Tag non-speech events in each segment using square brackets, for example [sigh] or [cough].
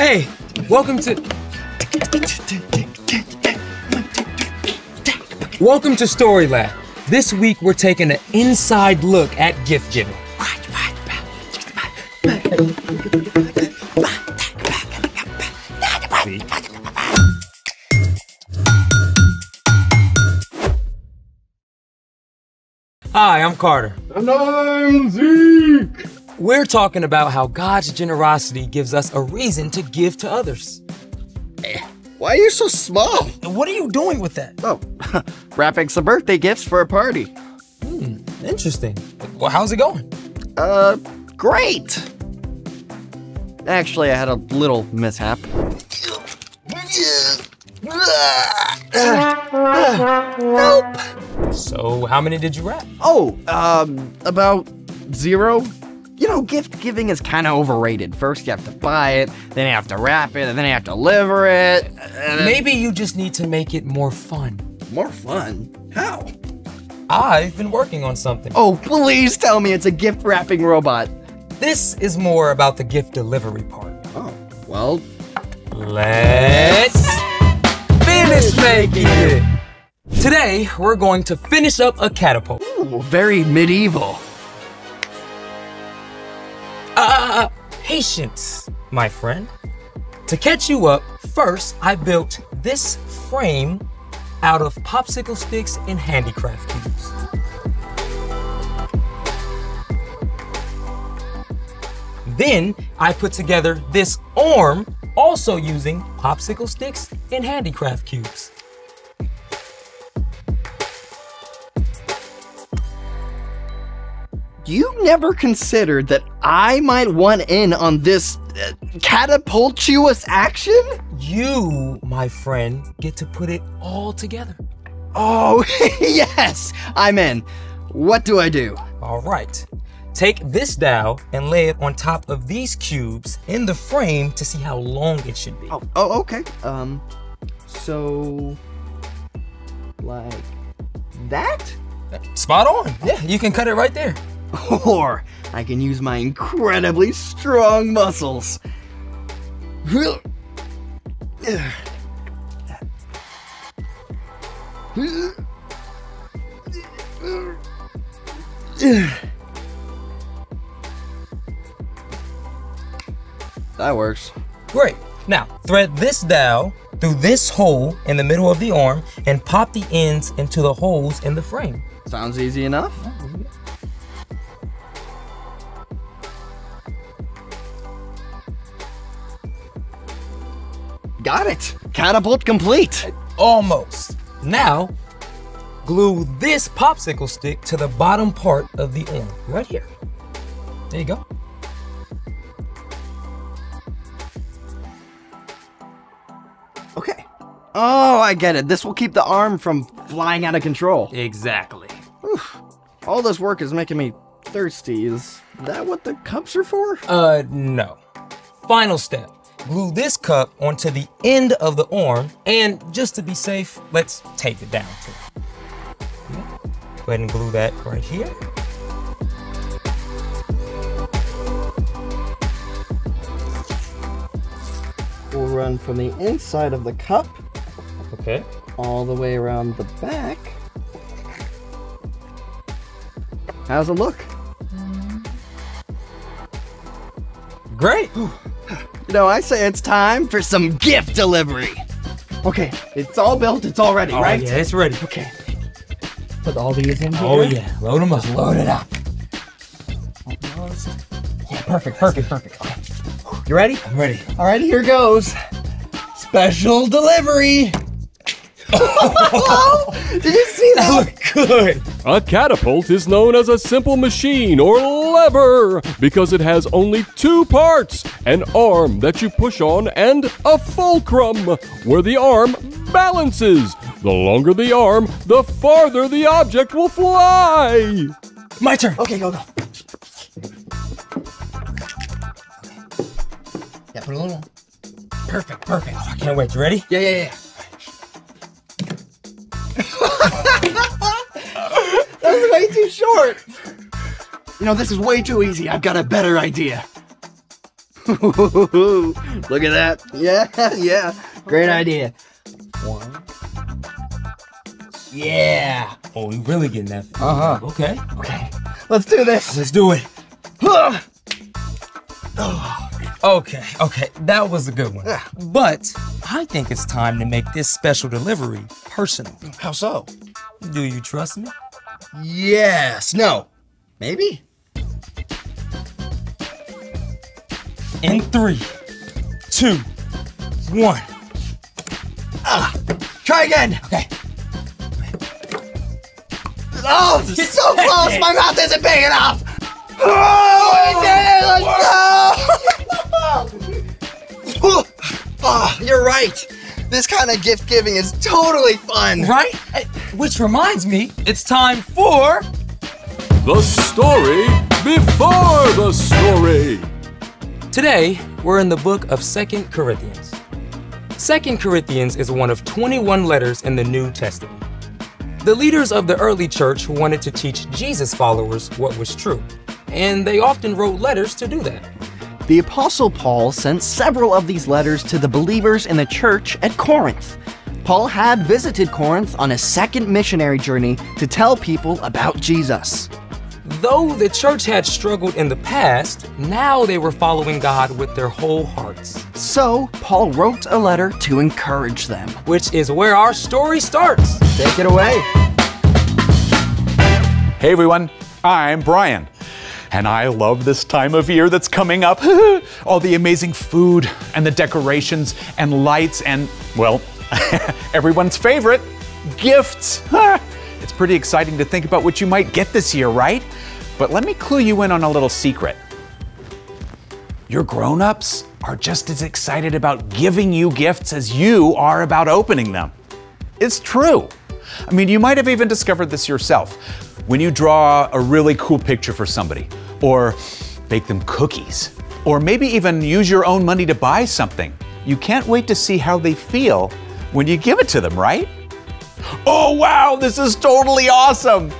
Hey, welcome to. Welcome to Story Lab. This week we're taking an inside look at gift giving. Hi, I'm Carter. And I'm Zeke. We're talking about how God's generosity gives us a reason to give to others. Why are you so small? What are you doing with that? Oh, [laughs] wrapping some birthday gifts for a party. Hmm, Interesting. Well, how's it going? Uh, great. Actually, I had a little mishap. Nope. So, how many did you wrap? Oh, um, about zero. You know, gift giving is kind of overrated. First, you have to buy it, then you have to wrap it, and then you have to deliver it. Maybe you just need to make it more fun. more fun. How? I've been working on something. Oh, please tell me it's a gift wrapping robot. This is more about the gift delivery part. Oh, well, Let's finish making it. Today, we're going to finish up a catapult. ooh, very medieval. Patience, my friend. To catch you up, first I built this frame out of popsicle sticks and handicraft cubes. Then I put together this arm also using popsicle sticks and handicraft cubes. You never considered that I might want in on this uh, catapultuous action? you, my friend, get to put it all together. Oh, [laughs] yes, I'm in. What do I do? All right. Take this dowel and lay it on top of these cubes in the frame to see how long it should be. Oh, oh, okay. Um, so, like that? Spot on. Yeah, you can cut it right there. Or I can use my incredibly strong muscles. That works. Great. Now, thread this dowel through this hole in the middle of the arm and pop the ends into the holes in the frame. Sounds easy enough. Got it. Catapult complete. Almost. Now, glue this popsicle stick to the bottom part of the arm, right here. There you go. Okay. Oh, I get it. This will keep the arm from flying out of control. Exactly. All this work is making me thirsty. Is that what the cups are for? Uh, no. Final step. Glue this cup onto the end of the arm, and just to be safe, let's tape it down too. Go ahead and glue that right here. We'll run from the inside of the cup Okay. all the way around the back. How's it look? Great. Know, I say it's time for some gift delivery. Okay, it's all built, it's all ready, Oh, right? yeah, it's ready. Okay. Put all these in oh, here. Oh yeah, load them up. Load it up. Almost. Yeah, perfect, perfect, perfect. Okay. You ready? I'm ready. All right, here goes. Special delivery. [laughs] [laughs] Did you see that? Look good. A catapult is known as a simple machine or lever because it has only two parts an arm that you push on and a fulcrum where the arm balances. The longer the arm, the farther the object will fly. My turn. Okay, go, go. Yeah, put a little. Perfect, perfect. Oh, I can't wait. You ready? Yeah, yeah, yeah. That's way too short. You know, this is way too easy. I've got a better idea. [laughs] Look at that. Yeah, [laughs] yeah. Great idea. One. Yeah. Oh, we really getting that. Uh huh. Okay. Okay. Let's do this. Let's do it. [sighs] Okay, okay, that was a good one. Yeah. But I think it's time to make this special delivery personal. How so? Do you trust me? Yes. No. Maybe. In three, two, one. Ah, Try again. Okay. Oh, it's [laughs] so close. My mouth isn't big enough. Oh, we did it. Let's go. oh, you're right. This kind of gift giving is totally fun. Right? Which reminds me, it's time for. The story before the story. Today, we're in the book of Second Corinthians. Second Corinthians is one of 21 letters in the New Testament. The leaders of the early church wanted to teach Jesus followers what was true, and they often wrote letters to do that. The Apostle Paul sent several of these letters to the believers in the church at Corinth. Paul had visited Corinth on a second missionary journey to tell people about Jesus. Though the church had struggled in the past, now they were following God with their whole hearts, So, Paul wrote a letter to encourage them. which is where our story starts. Take it away. Hey everyone, I'm Brian. And I love this time of year that's coming up. [laughs] All the amazing food and the decorations and lights and, well, [laughs] everyone's favorite, gifts. [laughs] It's pretty exciting to think about what you might get this year, right? But let me clue you in on a little secret. Your grown ups are just as excited about giving you gifts as you are about opening them. It's true. I mean, you might have even discovered this yourself when you draw a really cool picture for somebody, or bake them cookies, or maybe even use your own money to buy something. You can't wait to see how they feel when you give it to them, right? Oh, wow, this is totally awesome!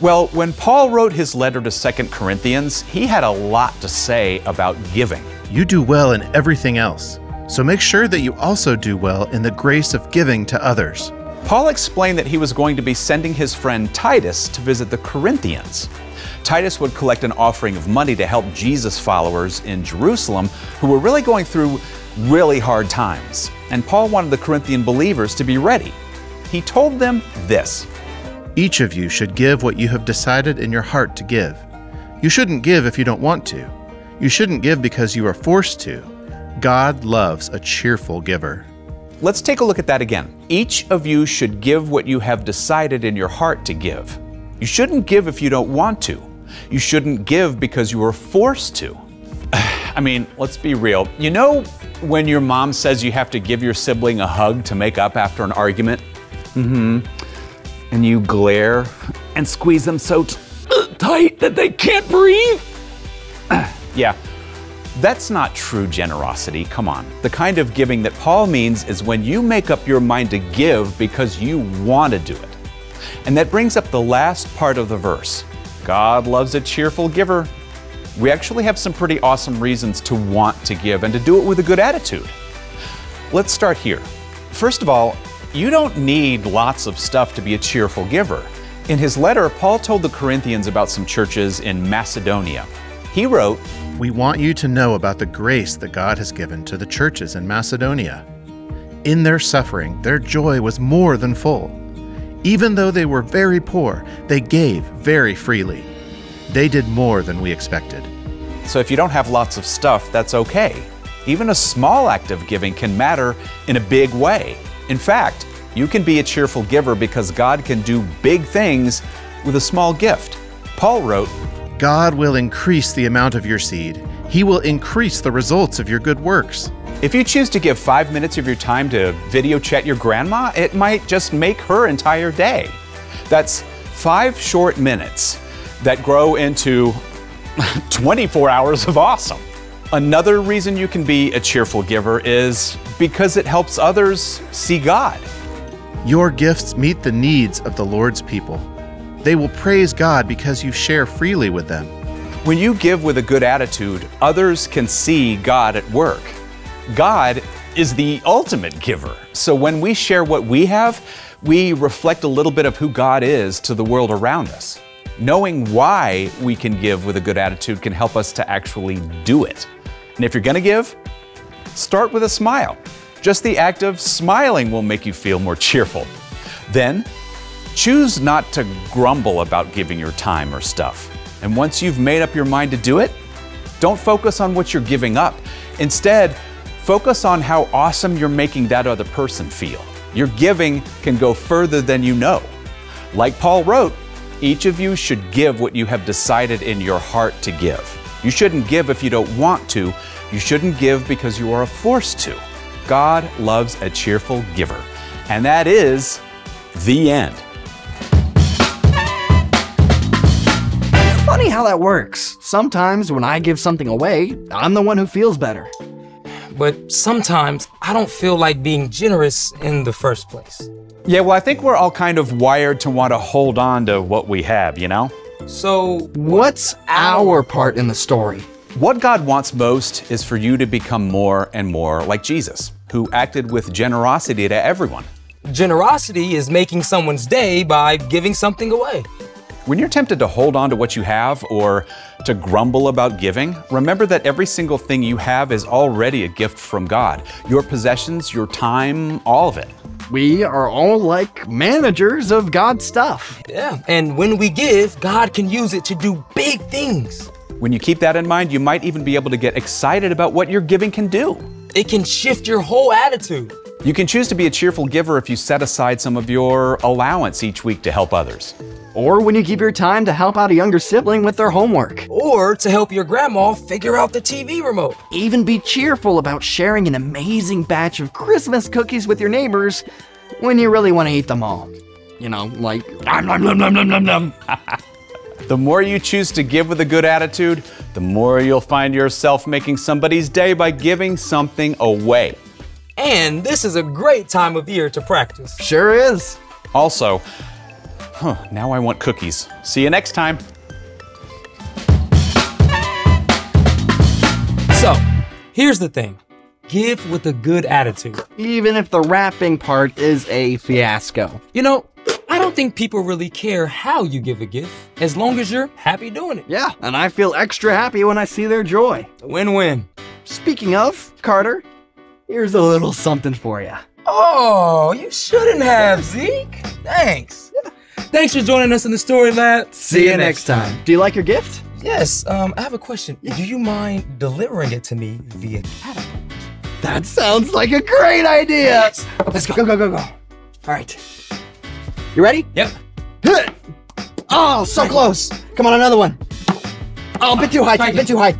Well, when Paul wrote his letter to 2 Corinthians, he had a lot to say about giving. You do well in everything else, so make sure that you also do well in the grace of giving to others. Paul explained that he was going to be sending his friend Titus to visit the Corinthians. Titus would collect an offering of money to help Jesus followers in Jerusalem who were really going through really hard times. And Paul wanted the Corinthian believers to be ready. He told them this Each of you should give what you have decided in your heart to give. You shouldn't give if you don't want to. You shouldn't give because you are forced to. God loves a cheerful giver. Let's take a look at that again. Each of you should give what you have decided in your heart to give. You shouldn't give if you don't want to. You shouldn't give because you were forced to. [sighs] I mean, let's be real. You know when your mom says you have to give your sibling a hug to make up after an argument? Mm hmm. And you glare and squeeze them so [clears throat] tight that they can't breathe? [clears throat] yeah. That's not true generosity. Come on. The kind of giving that Paul means is when you make up your mind to give because you want to do it. And that brings up the last part of the verse God loves a cheerful giver. We actually have some pretty awesome reasons to want to give and to do it with a good attitude. Let's start here. First of all, you don't need lots of stuff to be a cheerful giver. In his letter, Paul told the Corinthians about some churches in Macedonia. He wrote, We want you to know about the grace that God has given to the churches in Macedonia. In their suffering, their joy was more than full. Even though they were very poor, they gave very freely. They did more than we expected. So if you don't have lots of stuff, that's okay. Even a small act of giving can matter in a big way. In fact, you can be a cheerful giver because God can do big things with a small gift. Paul wrote, God will increase the amount of your seed. He will increase the results of your good works. If you choose to give five minutes of your time to video chat your grandma, it might just make her entire day. That's five short minutes that grow into [laughs] 24 hours of awesome. Another reason you can be a cheerful giver is because it helps others see God. Your gifts meet the needs of the Lord's people. They will praise God because you share freely with them. When you give with a good attitude, others can see God at work. God is the ultimate giver. So when we share what we have, we reflect a little bit of who God is to the world around us. Knowing why we can give with a good attitude can help us to actually do it. And if you're going to give, start with a smile. Just the act of smiling will make you feel more cheerful. Then, choose not to grumble about giving your time or stuff. And once you've made up your mind to do it, don't focus on what you're giving up. Instead, focus on how awesome you're making that other person feel. Your giving can go further than you know. Like Paul wrote, each of you should give what you have decided in your heart to give. You shouldn't give if you don't want to. You shouldn't give because you are forced to. God loves a cheerful giver. And that is the end. Funny how that works. Sometimes when I give something away, I'm the one who feels better. But sometimes I don't feel like being generous in the first place. Yeah, well, I think we're all kind of wired to want to hold on to what we have, you know? So, What's our part in the story? What God wants most is for you to become more and more like Jesus, who acted with generosity to everyone. generosity is making someone's day by giving something away. When you're tempted to hold on to what you have or to grumble about giving, remember that every single thing you have is already a gift from God. Your possessions, your time, all of it. We are all like managers of God's stuff. Yeah. And when we give, God can use it to do big things. When you keep that in mind, you might even be able to get excited about what your giving can do. It can shift your whole attitude. You can choose to be a cheerful giver if you set aside some of your allowance each week to help others. Or when you keep your time to help out a younger sibling with their homework. Or to help your grandma figure out the TV remote. Even be cheerful about sharing an amazing batch of Christmas cookies with your neighbors when you really want to eat them all. You know, like nom nom nom nom nom nom nom. [laughs] The more you choose to give with a good attitude, the more you'll find yourself making somebody's day by giving something away. And this is a great time of year to practice. Sure is. Also, huh, now I want cookies. See you next time. So, here's the thing give with a good attitude. Even if the wrapping part is a fiasco. You know, I don't think people really care how you give a gift as long as you're happy doing it. Yeah, and I feel extra happy when I see their joy. Win win. Speaking of, Carter, here's a little something for you. Oh, you shouldn't have, Zeke. Thanks. Thanks for joining us in the Story Lab. See you next time. Do you like your gift? Yes, um, I have a question. Do you mind delivering it to me via catapult? That sounds like a great idea. Let's go. Go, go, go, go. All right. You ready? Yep. Oh, so close. Come on, another one. Oh, a bit too high, a bit too high.